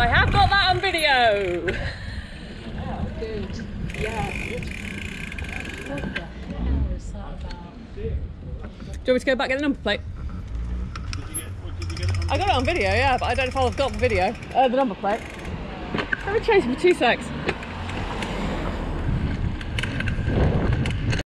I have got that on video. the hell is? Do you want me to go back and get the number plate? I got it on video, yeah, but I don't know if I've got the video. Uh, the number plate. Let me change for two secs.